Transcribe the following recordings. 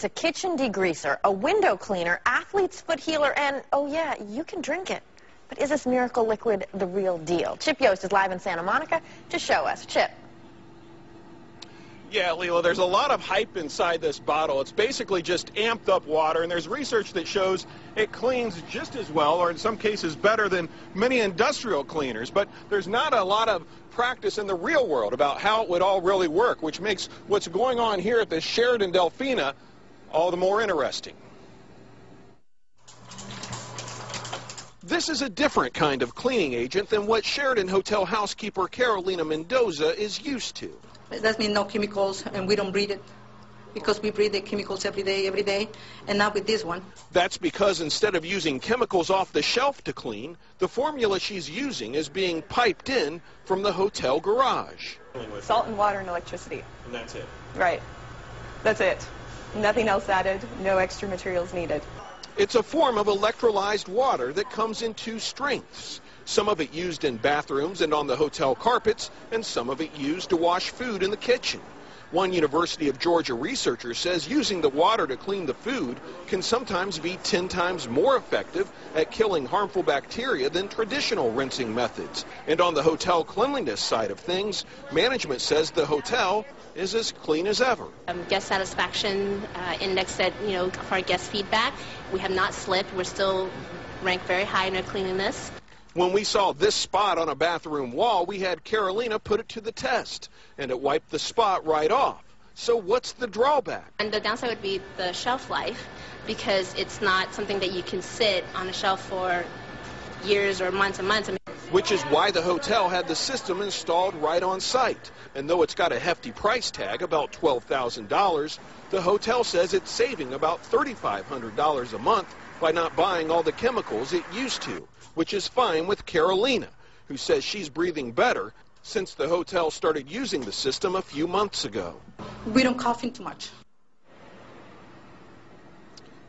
It's a kitchen degreaser, a window cleaner, athlete's foot healer, and, oh yeah, you can drink it. But is this miracle liquid the real deal? Chip Yost is live in Santa Monica to show us. Chip. Yeah, Leila, there's a lot of hype inside this bottle. It's basically just amped up water, and there's research that shows it cleans just as well, or in some cases better than many industrial cleaners. But there's not a lot of practice in the real world about how it would all really work, which makes what's going on here at the Sheraton Delfina all the more interesting. This is a different kind of cleaning agent than what Sheraton Hotel housekeeper Carolina Mendoza is used to. That means no chemicals, and we don't breathe it because we breathe the chemicals every day, every day, and not with this one. That's because instead of using chemicals off the shelf to clean, the formula she's using is being piped in from the hotel garage. Salt and water and electricity. And that's it. Right. That's it. Nothing else added, no extra materials needed. It's a form of electrolyzed water that comes in two strengths. Some of it used in bathrooms and on the hotel carpets, and some of it used to wash food in the kitchen. One University of Georgia researcher says using the water to clean the food can sometimes be 10 times more effective at killing harmful bacteria than traditional rinsing methods. And on the hotel cleanliness side of things, management says the hotel is as clean as ever. Um, guest satisfaction uh, index said, you know, for guest feedback, we have not slipped. We're still ranked very high in our cleanliness. When we saw this spot on a bathroom wall, we had Carolina put it to the test, and it wiped the spot right off. So what's the drawback? And the downside would be the shelf life, because it's not something that you can sit on a shelf for years or months and months. I mean, Which is why the hotel had the system installed right on site. And though it's got a hefty price tag, about $12,000, the hotel says it's saving about $3,500 a month by not buying all the chemicals it used to, which is fine with Carolina, who says she's breathing better since the hotel started using the system a few months ago. We don't cough in too much.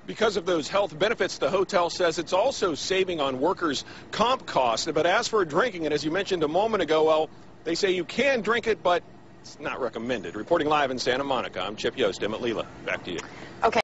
Because of those health benefits, the hotel says it's also saving on workers' comp costs. But as for drinking it, as you mentioned a moment ago, well, they say you can drink it, but it's not recommended. Reporting live in Santa Monica, I'm Chip Yost, Emmett Leela. Back to you. Okay.